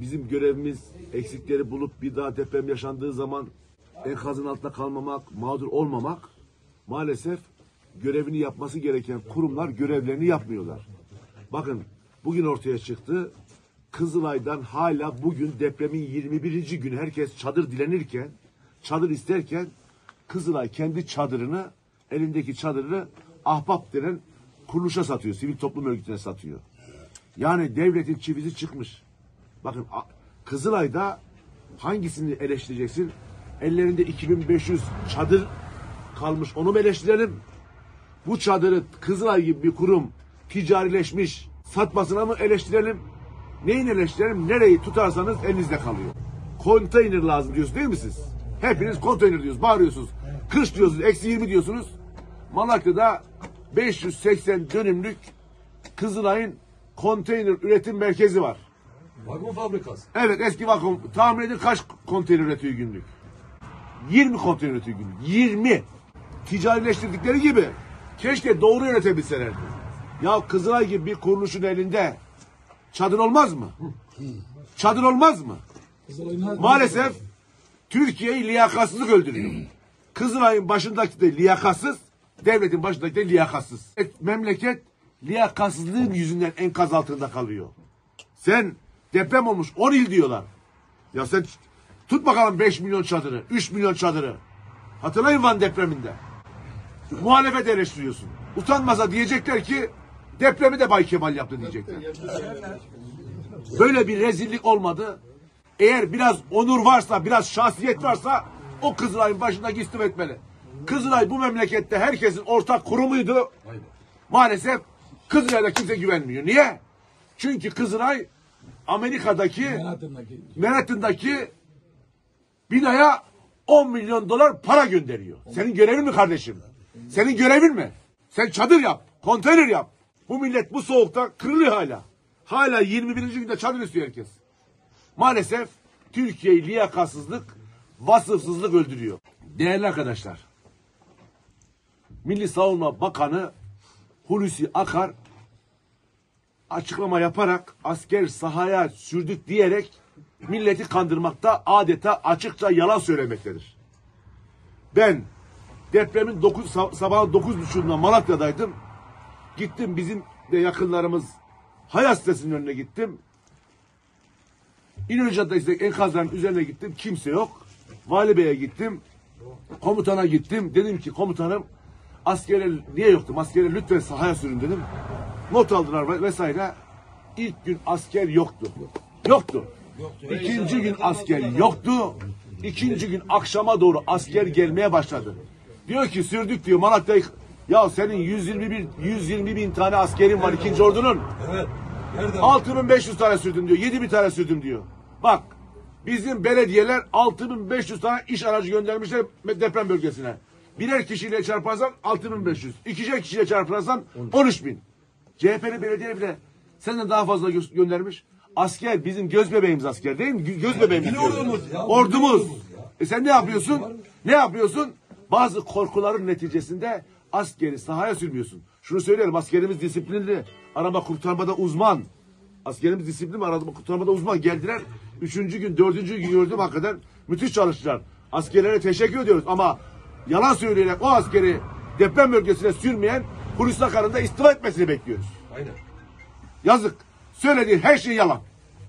bizim görevimiz eksikleri bulup bir daha deprem yaşandığı zaman enkazın altında kalmamak, mağdur olmamak maalesef görevini yapması gereken kurumlar görevlerini yapmıyorlar. Bakın bugün ortaya çıktı. Kızılay'dan hala bugün depremin 21. günü herkes çadır dilenirken, çadır isterken Kızılay kendi çadırını, elindeki çadırını ahbap denen kuruluşa satıyor. Sivil toplum örgütüne satıyor. Yani devletin çivisi çıkmış. Bakın Kızılay'da hangisini eleştireceksin? Ellerinde 2500 çadır kalmış onu mu eleştirelim? Bu çadırı Kızılay gibi bir kurum ticarileşmiş satmasına mı eleştirelim? Neyin eleştirelim? Nereyi tutarsanız elinizde kalıyor. Konteyner lazım diyorsunuz değil mi siz? Hepiniz konteyner diyorsunuz, bağırıyorsunuz. Kış diyorsunuz, eksi 20 diyorsunuz. Malatya'da 580 dönümlük Kızılay'ın konteyner üretim merkezi var. Vagon fabrikası. Evet eski vakum. Tahmin edin kaç konteyner üretiyor günlük? 20 konteyner üretiyor günlük. 20. Ticarileştirdikleri gibi. Keşke doğru yönetebilselerdi. Ya Kızılay gibi bir kuruluşun elinde çadır olmaz mı? Çadır olmaz mı? Maalesef Türkiye'yi liyakatsızlık öldürüyor. Kızılay'ın başındaki de liyakatsız, devletin başındaki de liyakatsız. Et- Memleket liyakatsızlığın yüzünden enkaz altında kalıyor. Sen deprem olmuş 10 il diyorlar. Ya sen tut bakalım 5 milyon çadırı, 3 milyon çadırı. Hatırlayın Van depreminde. Muhalefet eleştiriyorsun. Utanmasa diyecekler ki depremi de Bay Kemal yaptı diyecekler. Böyle bir rezillik olmadı. Eğer biraz onur varsa, biraz şahsiyet varsa o Kızılay'ın başındaki istifa etmeli. Kızılay bu memlekette herkesin ortak kurumuydu. Maalesef Kızılay'da kimse güvenmiyor. Niye? Çünkü Kızılay Amerika'daki Manhattan'daki. Manhattan'daki binaya 10 milyon dolar para gönderiyor. Senin görevin mi kardeşim? Senin görevin mi? Sen çadır yap, konteyner yap. Bu millet bu soğukta kırılıyor hala. Hala 21. günde çadır istiyor herkes. Maalesef Türkiye'yi liyakatsızlık, vasıfsızlık öldürüyor. Değerli arkadaşlar, Milli Savunma Bakanı Hulusi Akar açıklama yaparak asker sahaya sürdük diyerek milleti kandırmakta adeta açıkça yalan söylemektedir. Ben depremin 9 sabahın 9.30'unda Malatya'daydım. Gittim bizim de yakınlarımız Hayat sitesinin önüne gittim. İnönü Caddesi'nde enkazların üzerine gittim. Kimse yok. Vali Bey'e gittim. Komutana gittim. Dedim ki komutanım askere niye yoktum? Askere lütfen sahaya sürün dedim. Not aldılar ve- vesaire. İlk gün asker yoktu. Yoktu. İkinci gün asker yoktu. İkinci gün akşama doğru asker gelmeye başladı. Diyor ki sürdük diyor Malatya'yı. Ya senin 120 bin, 120 bin tane askerin var ikinci ordunun. Evet. Nereden? 6500 tane sürdüm diyor. 7000 tane sürdüm diyor. Bak bizim belediyeler 6500 tane iş aracı göndermişler deprem bölgesine. Birer kişiyle çarparsan 6500. İkişer kişiyle çarparsan 13000. CHP'li belediye bile senden daha fazla gö- göndermiş. Asker bizim göz bebeğimiz asker değil mi? Gö- Göz bebeğimiz. Diyoruz. ordumuz ya. Ordumuz. Ya. E sen ne yapıyorsun? Ne yapıyorsun? Bazı korkuların neticesinde askeri sahaya sürmüyorsun. Şunu söyleyelim askerimiz disiplinli. Arama kurtarmada uzman. Askerimiz disiplinli arama kurtarmada uzman. Geldiler. Üçüncü gün, dördüncü gün gördüm hakikaten müthiş çalıştılar. Askerlere teşekkür ediyoruz ama yalan söyleyerek o askeri deprem bölgesine sürmeyen Hulusi Akar'ın da istifa etmesini bekliyoruz. Aynen. Yazık. Söylediği her şey yalan.